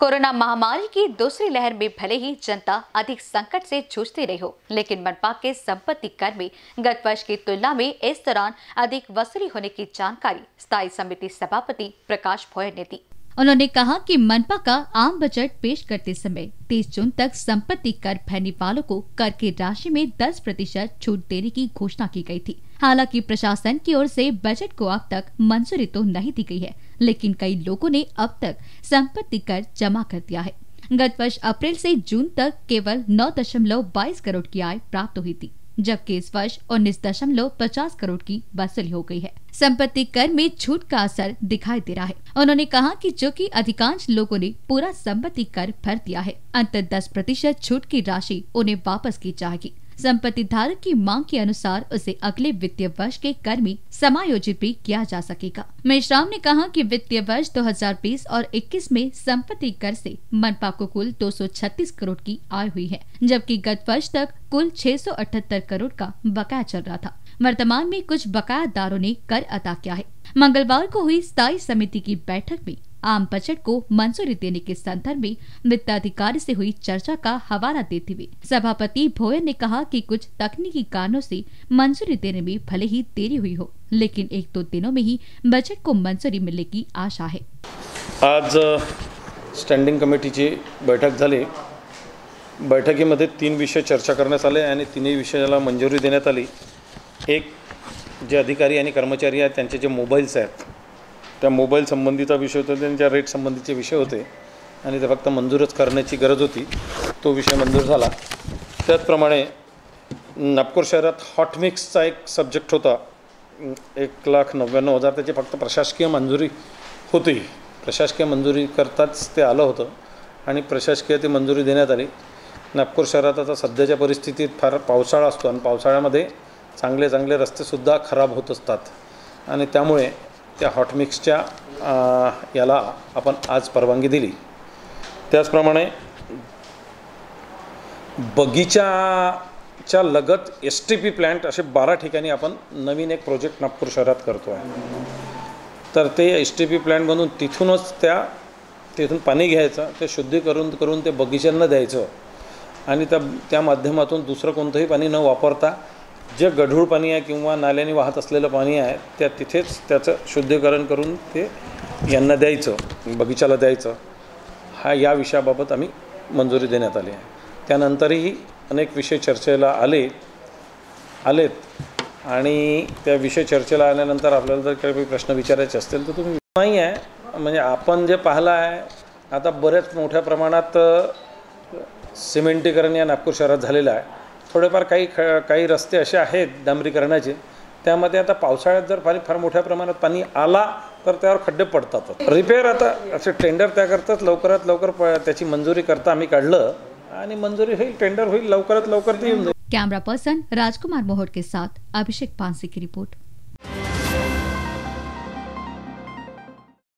Corona महामारी की दूसरी लहर में भले ही जनता अधिक संकट से जूझती रही हो, लेकिन मनपा के संपत्ति कर में गत वर्ष की तुलना में इस दौरान अधिक वसूली होने की जानकारी स्थायी समिति सभापति प्रकाश भोयर ने दी। उन्होंने कहा कि मनपा का आम बजट पेश करते समय 30 जून तक संपत्ति कर भरने वालों को कर की राशि में 10 प्रतिशत छूट देने की घोषणा की गई थी। हालाँकि प्रशासन की ओर से बजट को अब तक मंजूरी तो नहीं दी गई है, लेकिन कई लोगों ने अब तक संपत्ति कर जमा कर दिया है। गत वर्ष अप्रैल से जून तक केवल नौ दशमलव बाईस करोड़ की आय प्राप्त हुई थी, जबकि इस वर्ष उन्नीस दशमलव पचास करोड़ की वसूली हो गई है। संपत्ति कर में छूट का असर दिखाई दे रहा है। उन्होंने कहा कि जो कि अधिकांश लोगों ने पूरा संपत्ति कर भर दिया है। अंत दस प्रतिशत छूट की राशि उन्हें वापस की जाएगी। संपत्ति धारक की मांग के अनुसार उसे अगले वित्तीय वर्ष के कर में समायोजित भी किया जा सकेगा। मेश्राम ने कहा कि वित्तीय वर्ष 2020 और 21 में संपत्ति कर से मनपा को कुल 236 करोड़ की आय हुई है, जबकि गत वर्ष तक कुल 678 करोड़ का बकाया चल रहा था। वर्तमान में कुछ बकायादारों ने कर अदा किया है। मंगलवार को हुई स्थायी समिति की बैठक में आम बजट को मंजूरी देने के संदर्भ में वित्त अधिकारी से हुई चर्चा का हवाला देते हुए सभापति भोयर ने कहा कि कुछ तकनीकी कारणों से मंजूरी देने में भले ही देरी हुई हो, लेकिन एक दो दिनों में ही बजट को मंजूरी मिलने की आशा है। आज स्टँडिंग कमिटीची बैठक झाली। बैठकीमध्ये तीन विषय चर्चा करण्यात आले आणि तिन्ही विषयाला एक जे अधिकारी आणि कर्मचारी आहेत त्यांचे जे मोबाईल्स आहेत त्या मोबाईल संबंधीचा विषय होता त्यांच्या रेट संबंधीचे विषय होते. आणि ते फक्त मंजूरच करण्याची गरज होती. तो विषय मंजूर झाला. त्याचप्रमाणे नागपूर शहरात हॉट मिक्सचा एक सब्जेक्ट होता. एक लाख नव्याण्णव हजार त्याची फक्त प्रशासकीय मंजुरी होती. प्रशासकीय मंजुरी करताच ते आलं होतं. आणि प्रशासकीय ती मंजुरी देण्यात आली. नागपूर शहरात आता सध्याच्या परिस्थितीत फार पावसाळा असतो. आणि पावसाळ्यामध्ये चांगले चांगले रस्तेसुद्धा खराब होत असतात. आणि त्यामुळे त्या हॉटमिक्सच्या याला आपण आज परवानगी दिली. त्याचप्रमाणे बगीचाच्या लगत एस टी पी प्लॅन्ट असे बारा ठिकाणी आपण नवीन एक प्रोजेक्ट नागपूर शहरात करतो आहे तर ते एस टी पी प्लॅन्ट बनून तिथूनच त्या तिथून पाणी घ्यायचं ते शुद्धीकरण करून ते बगीच्यांना द्यायचं. आणि त्या त्या माध्यमातून दुसरं कोणतंही पाणी न वापरता जे गढूळ पाणी आहे किंवा नाल्याने वाहत असलेलं पाणी आहे त्या तिथेच त्याचं शुद्धीकरण करून ते यांना द्यायचं बगीचाला द्यायचं. हा या विषयाबाबत आम्ही मंजुरी देण्यात आली आहे. त्यानंतरही अनेक विषय चर्चेला आले आलेत. आणि त्या विषय चर्चेला आल्यानंतर आपल्याला जर काही प्रश्न विचारायचे असतील तर तुम्ही नाही आहे. म्हणजे आपण जे पाहिलं आहे आता बऱ्याच मोठ्या प्रमाणात सिमेंटीकरण या नागपूर शहरात झालेलं आहे. थोडेफार काही ख काही रस्ते असे आहेत डांबरीकरणाचे. त्यामध्ये आता पावसाळ्यात जर पाणी फार मोठ्या प्रमाणात पाणी आला तर त्यावर खड्डे पडतात. रिपेअर आता असे टेंडर त्याकरताच लवकरात लवकर प त्याची मंजुरी करता आम्ही काढलं आणि मंजुरी होईल टेंडर होईल लवकरात लवकर ते येऊन जाईल. कैमरा पर्सन राजकुमार मोहोट के साथ अभिषेक पांसे की रिपोर्ट.